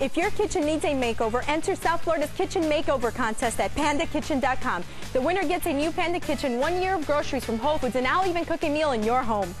If your kitchen needs a makeover, enter South Florida's Kitchen Makeover Contest at pandakitchen.com. The winner gets a new Panda Kitchen, one year of groceries from Whole Foods, and I'll even cook a meal in your home.